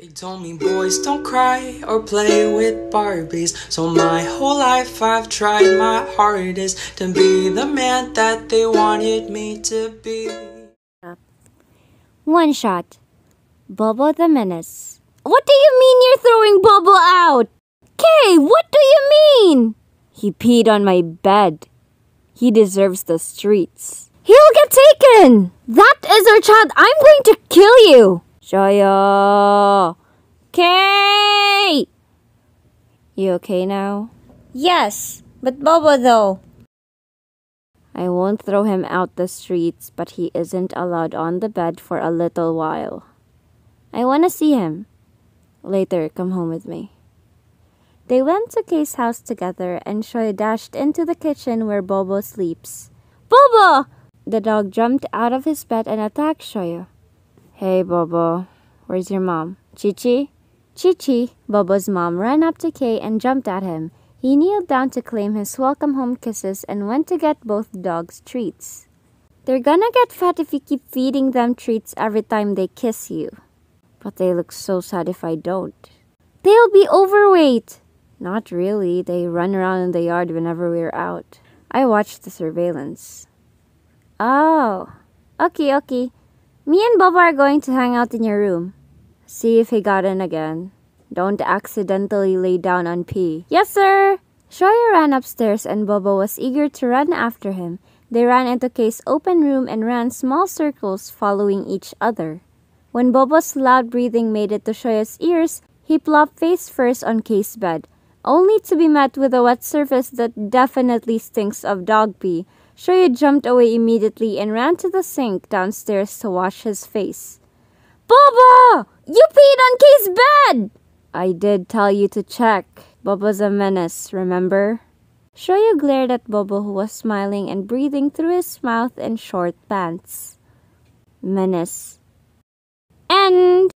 They told me boys don't cry or play with Barbies. So my whole life I've tried my hardest to be the man that they wanted me to be. One shot. Bobo the Menace. What do you mean you're throwing Bobo out? Kei, what do you mean? He peed on my bed. He deserves the streets. He'll get taken! That is our child. I'm going to kill you! Shoyo! Kei! You okay now? Yes, but Bobo though. I won't throw him out the streets, but he isn't allowed on the bed for a little while. I want to see him. Later, come home with me. They went to Kei's house together, and Shoy dashed into the kitchen where Bobo sleeps. Bobo! The dog jumped out of his bed and attacked Shoyo. Hey, Bobo. Where's your mom? Chichi? Chichi, Bobo's mom, ran up to Kei and jumped at him. He kneeled down to claim his welcome home kisses and went to get both dogs treats. They're gonna get fat if you keep feeding them treats every time they kiss you. But they look so sad if I don't. They'll be overweight. Not really. They run around in the yard whenever we're out. I watched the surveillance. Oh. Okay, okay. Me and Bobo are going to hang out in your room. See if he got in again. Don't accidentally lay down on pee. Yes, sir! Shoya ran upstairs and Bobo was eager to run after him. They ran into Kei's open room and ran small circles following each other. When Bobo's loud breathing made it to Shoya's ears, he plopped face first on Kei's bed, only to be met with a wet surface that definitely stinks of dog pee. Shoya jumped away immediately and ran to the sink downstairs to wash his face. Bobo! You peed on Kei's bed! I did tell you to check. Bobo's a menace, remember? Shoya glared at Bobo who was smiling and breathing through his mouth in short pants. Menace. End!